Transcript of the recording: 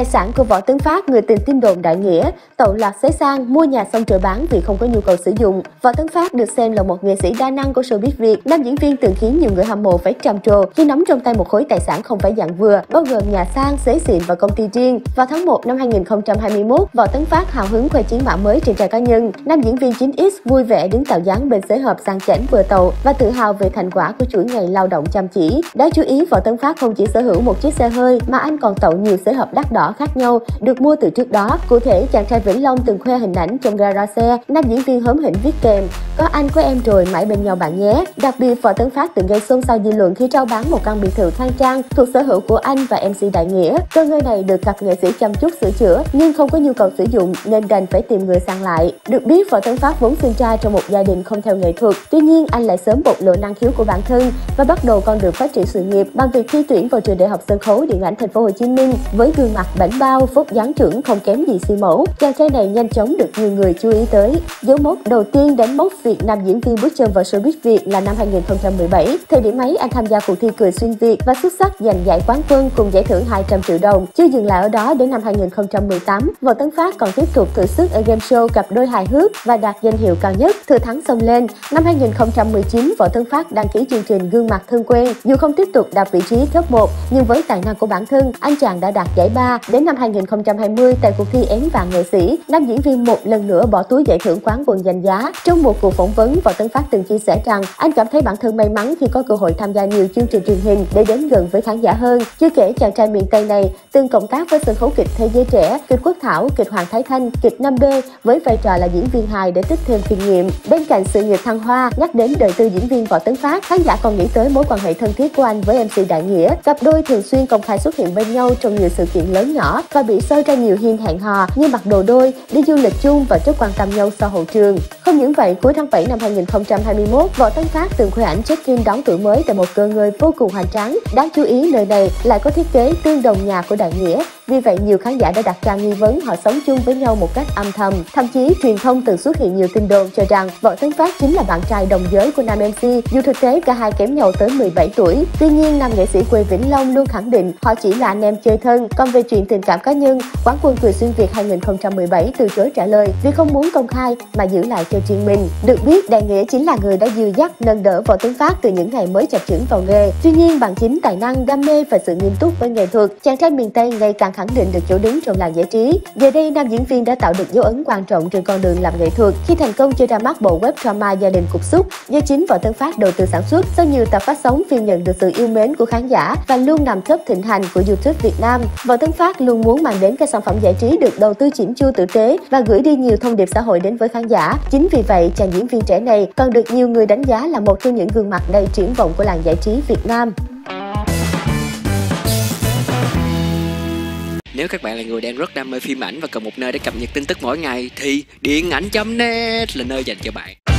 Tài sản của Võ Tấn Phát, người tình tin đồn đại nghĩa, tậu loạt xế sang, mua nhà xong rồi bán vì không có nhu cầu sử dụng. Võ Tấn Phát được xem là một nghệ sĩ đa năng của showbiz Việt. Nam diễn viên từng khiến nhiều người hâm mộ phải trầm trồ khi nắm trong tay một khối tài sản không phải dạng vừa, bao gồm nhà sang, xế xịn và công ty riêng. Vào tháng 1 năm 2021, Võ Tấn Phát hào hứng khoe chiến mã mới trên trang cá nhân. Nam diễn viên 9X vui vẻ đứng tạo dáng bên xế hộp sang chảnh vừa tàu và tự hào về thành quả của chuỗi ngày lao động chăm chỉ. Đáng chú ý, Võ Tấn Phát không chỉ sở hữu một chiếc xe hơi mà anh còn tậu nhiều xế hộp đắt đỏ khác nhau được mua từ trước đó. Cụ thể, chàng trai Vĩnh Long từng khoe hình ảnh trong gara xe, nam diễn viên hớm hỉnh viết kèm có anh có em rồi mãi bên nhau bạn nhé. Đặc biệt, Võ Tấn Phát từng gây xôn xao dư luận khi trao bán một căn biệt thự khang trang thuộc sở hữu của anh và MC Đại Nghĩa. Cơ ngơi này được cặp nghệ sĩ chăm chút sửa chữa nhưng không có nhu cầu sử dụng nên đành phải tìm người sang lại. Được biết, Võ Tấn Phát vốn sinh ra trong một gia đình không theo nghệ thuật. Tuy nhiên, anh lại sớm bộc lộ năng khiếu của bản thân và bắt đầu con đường phát triển sự nghiệp bằng việc thi tuyển vào trường đại học sân khấu điện ảnh thành phố Hồ Chí Minh với gương mặt bảnh bao, phúc dáng trưởng không kém gì siêu mẫu. Chàng trai này nhanh chóng được nhiều người chú ý tới. Dấu mốc đầu tiên đánh mốc việc nam diễn viên bước chân vào showbiz Việt là năm 2017. Thời điểm ấy, anh tham gia cuộc thi cười xuyên Việt và xuất sắc giành giải quán quân cùng giải thưởng 200 triệu đồng. Chưa dừng lại ở đó, đến năm 2018, Võ Tấn Phát còn tiếp tục thử sức ở game show cặp đôi hài hước và đạt danh hiệu cao nhất, thừa thắng xông lên. Năm 2019, Võ Tấn Phát đăng ký chương trình Gương mặt thân quen. Dù không tiếp tục đạt vị trí top 1, nhưng với tài năng của bản thân, anh chàng đã đạt giải ba. Đến năm 2020, tại cuộc thi én vàng nghệ sĩ, nam diễn viên một lần nữa bỏ túi giải thưởng quán quân danh giá. Trong một cuộc phỏng vấn, Võ Tấn Phát từng chia sẻ rằng anh cảm thấy bản thân may mắn khi có cơ hội tham gia nhiều chương trình truyền hình để đến gần với khán giả hơn. Chưa kể chàng trai miền Tây này từng cộng tác với sân khấu kịch Thế giới trẻ, kịch Quốc Thảo, kịch Hoàng Thái Thanh, kịch 5B với vai trò là diễn viên hài để tích thêm kinh nghiệm. Bên cạnh sự nghiệp thăng hoa, nhắc đến đời tư diễn viên Võ Tấn Phát, khán giả còn nghĩ tới mối quan hệ thân thiết của anh với MC Đại Nghĩa. Cặp đôi thường xuyên công khai xuất hiện bên nhau trong nhiều sự kiện lớn nhỏ và bị soi ra nhiều hiên hẹn hò như mặc đồ đôi, đi du lịch chung và rất quan tâm nhau sau hậu trường. Không những vậy, cuối tháng 7 năm 2021, Võ Tấn Phát từng khoe ảnh check-in đón tuổi mới tại một cơ ngơi vô cùng hoành tráng. Đáng chú ý, nơi này lại có thiết kế tương đồng nhà của Đại Nghĩa. Vì vậy, nhiều khán giả đã đặt ra nghi vấn họ sống chung với nhau một cách âm thầm. Thậm chí, truyền thông từng xuất hiện nhiều tin đồn cho rằng Võ Tấn Phát chính là bạn trai đồng giới của nam MC, dù thực tế cả hai kém nhau tới 17 tuổi. Tuy nhiên, nam nghệ sĩ quê Vĩnh Long luôn khẳng định họ chỉ là anh em chơi thân. Còn về chuyện tình cảm cá nhân, quán quân cười xuyên Việt 2017 từ chối trả lời vì không muốn công khai mà giữ lại cho riêng mình. Được biết, Đại Nghĩa chính là người đã dìu dắt nâng đỡ Võ Tấn Phát từ những ngày mới chập chững vào nghề. Tuy nhiên, bằng chính tài năng, đam mê và sự nghiêm túc với nghệ thuật, chàng trai miền Tây ngày càng khẳng định được chỗ đứng trong làng giải trí. Giờ đây, nam diễn viên đã tạo được dấu ấn quan trọng trên con đường làm nghệ thuật khi thành công cho ra mắt bộ web drama gia đình cục xúc do chính Võ Tấn Phát đầu tư sản xuất. Sau nhiều tập phát sóng phim nhận được sự yêu mến của khán giả và luôn nằm top thịnh hành của YouTube Việt Nam, Võ Tấn Phát luôn muốn mang đến các sản phẩm giải trí được đầu tư chỉnh chu tử tế và gửi đi nhiều thông điệp xã hội đến với khán giả. Chính vì vậy, chàng diễn viên trẻ này còn được nhiều người đánh giá là một trong những gương mặt đầy triển vọng của làng giải trí Việt Nam. Nếu các bạn là người đang rất đam mê phim ảnh và cần một nơi để cập nhật tin tức mỗi ngày thì điện ảnh.net là nơi dành cho bạn.